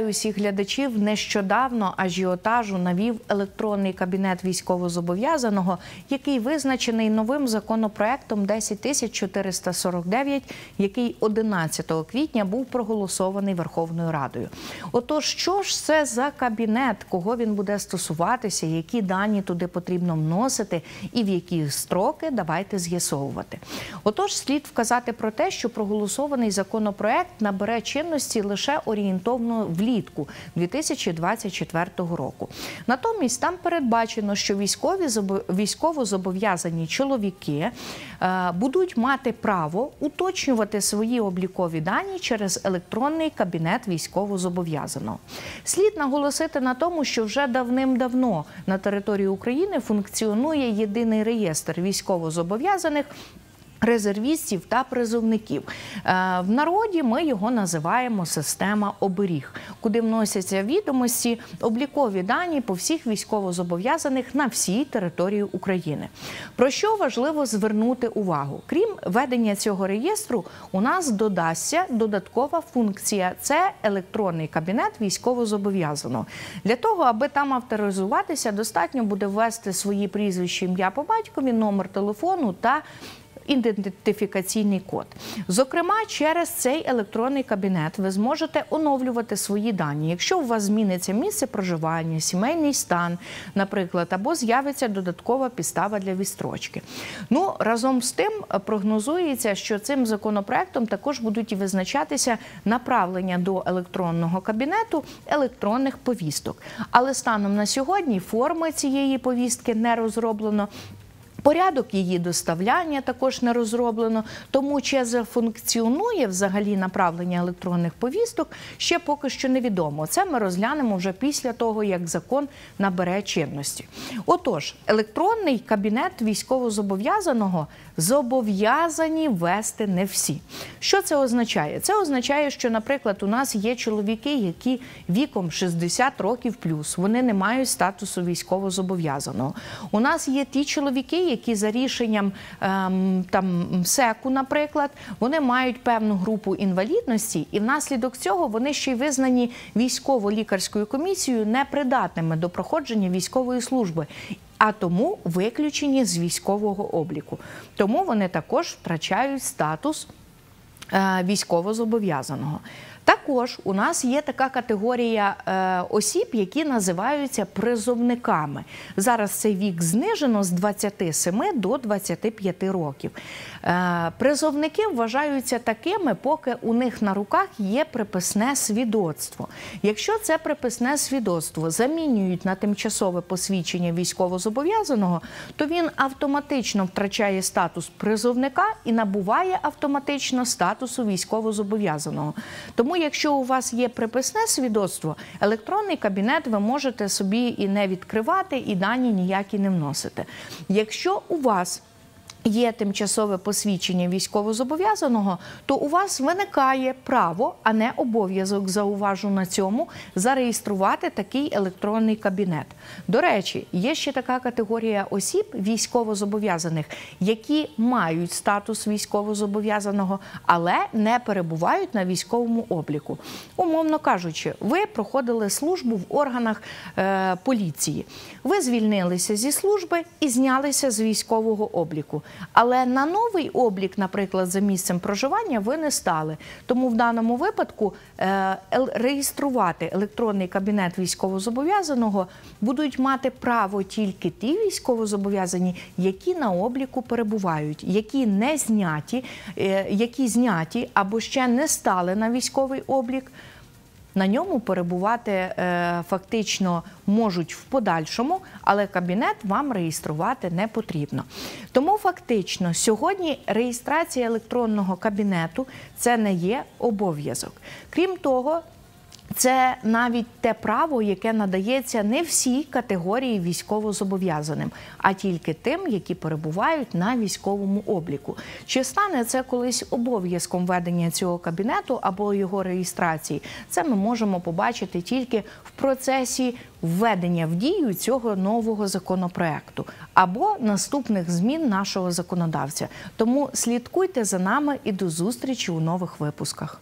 Усіх глядачів. Нещодавно ажіотажу навів електронний кабінет військовозобов'язаного, який визначений новим законопроектом 10449, який 11 квітня був проголосований Верховною Радою. Отож, що ж це за кабінет, кого він буде стосуватися, які дані туди потрібно вносити? І в які строки, давайте з'ясовувати. Отож, слід вказати про те, що проголосований законопроект набере чинності лише орієнтовно влітку 2024 року. Натомість там передбачено, що військові військовозобов'язані чоловіки е, будуть мати право уточнювати свої облікові дані через електронний кабінет військовозобов'язаного. Слід наголосити на тому, що вже давним-давно на території України функціонує єдиний реєстр військовозобов'язаних резервістів та призовників. Е, в народі ми його називаємо система оберіг, куди вносяться відомості, облікові дані по всіх військовозобов'язаних на всій території України. Про що важливо звернути увагу? Крім ведення цього реєстру, у нас додасться додаткова функція це електронний кабінет військовозобов'язаного. Для того, аби там авторизуватися, достатньо буде ввести свої прізвища, ім'я по батькові, номер телефону та ідентифікаційний код. Зокрема, через цей електронний кабінет ви зможете оновлювати свої дані. Якщо у вас зміниться місце проживання, сімейний стан, наприклад, або з'явиться додаткова підстава для відстрочки. Ну разом з тим прогнозується, що цим законопроектом також будуть визначатися направлення до електронного кабінету електронних повісток. Але станом на сьогодні форми цієї повістки не розроблено. Порядок її доставляння також не розроблено, тому чи зафункціонує взагалі направлення електронних повісток ще поки що невідомо. Це ми розглянемо вже після того, як закон набере чинності. Отож, електронний кабінет військовозобов'язаного зобов'язані вести не всі. Що це означає? Це означає, що, наприклад, у нас є чоловіки, які віком 60 років плюс, вони не мають статусу військовозобов'язаного. У нас є ті чоловіки, які за рішенням ем, там СЕКу, наприклад, вони мають певну групу інвалідності, і внаслідок цього вони ще й визнані військово-лікарською комісією непридатними до проходження військової служби. А тому виключені з військового обліку. Тому вони також втрачають статус е, військовозобов'язаного. Також у нас є така категорія е, осіб, які називаються призовниками. Зараз цей вік знижено з 27 до 25 років. Е, призовники вважаються такими, поки у них на руках є приписне свідоцтво. Якщо це приписне свідоцтво замінюють на тимчасове посвідчення військовозобов'язаного, то він автоматично втрачає статус призовника і набуває автоматично статусу військовозобов'язаного. Тому тому, якщо у вас є приписне свідоцтво, електронний кабінет ви можете собі і не відкривати, і дані ніякі не вносити. Якщо у вас Є тимчасове посвідчення військовозобов'язаного, то у вас виникає право, а не обов'язок, зауважу на цьому, зареєструвати такий електронний кабінет. До речі, є ще така категорія осіб військовозобов'язаних, які мають статус військовозобов'язаного, але не перебувають на військовому обліку. Умовно кажучи, ви проходили службу в органах е, поліції. Ви звільнилися зі служби і знялися з військового обліку. Але на новий облік, наприклад, за місцем проживання, ви не стали. Тому в даному випадку е, реєструвати електронний кабінет військовозобов'язаного будуть мати право тільки ті військовозобов'язані, які на обліку перебувають, які не зняті, е, які зняті або ще не стали на військовий облік на ньому перебувати е, фактично можуть в подальшому, але кабінет вам реєструвати не потрібно. Тому фактично сьогодні реєстрація електронного кабінету це не є обов'язок. Крім того, це навіть те право, яке надається не всій категорії військовозобов'язаним, а тільки тим, які перебувають на військовому обліку. Чи стане це колись обов'язком ведення цього кабінету або його реєстрації? Це ми можемо побачити тільки в процесі введення в дію цього нового законопроекту або наступних змін нашого законодавця. Тому слідкуйте за нами і до зустрічі у нових випусках.